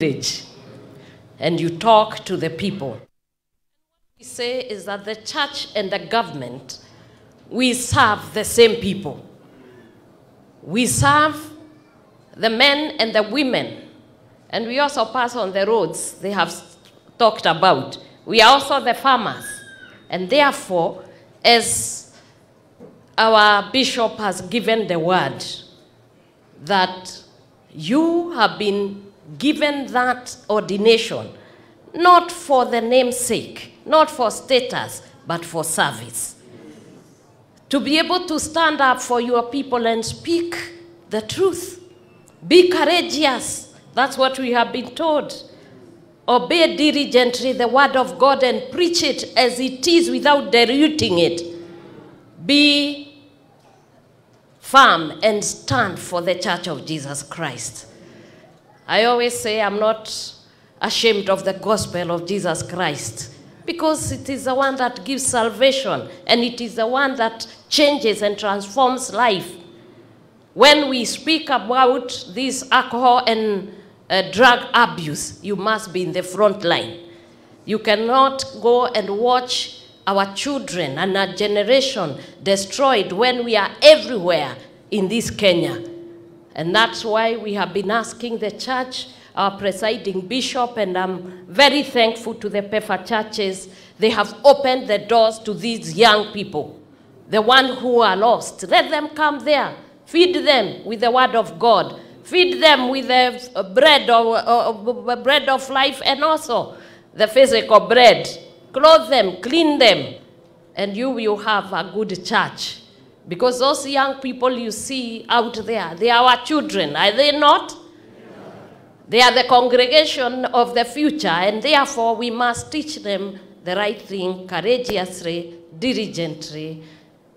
village and you talk to the people. What we say is that the church and the government, we serve the same people. We serve the men and the women, and we also pass on the roads they have talked about. We are also the farmers, and therefore, as our bishop has given the word, that you have been given that ordination not for the name's sake, not for status, but for service. To be able to stand up for your people and speak the truth. Be courageous. That's what we have been told. Obey diligently the word of God and preach it as it is without diluting it. Be firm and stand for the church of Jesus Christ. I always say I'm not ashamed of the gospel of Jesus Christ because it is the one that gives salvation and it is the one that changes and transforms life. When we speak about this alcohol and uh, drug abuse, you must be in the front line. You cannot go and watch our children and our generation destroyed when we are everywhere in this Kenya. And that's why we have been asking the church, our presiding bishop, and I'm very thankful to the PEFA churches. They have opened the doors to these young people, the ones who are lost. Let them come there. Feed them with the word of God. Feed them with the uh, bread of, uh, uh, bread of life and also the physical bread. Clothe them, clean them, and you will have a good church. Because those young people you see out there, they are our children, are they not? They are the congregation of the future, and therefore we must teach them the right thing courageously, diligently,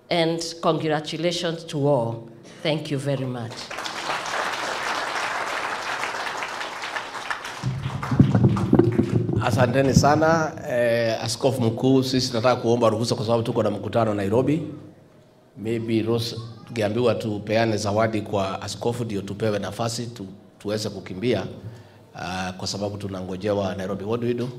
and congratulations to all. Thank you very much. Asanteni sana eh, askofu mkuu, sisi tunataka kuomba ruhusa kwa sababu tuko na mkutano Nairobi. Maybe Rose, tukiambiwa tupeane zawadi kwa askofu ndio tupewe nafasi tu, tuweze kukimbia uh, kwa sababu tunangojewa Nairobi. What do we do?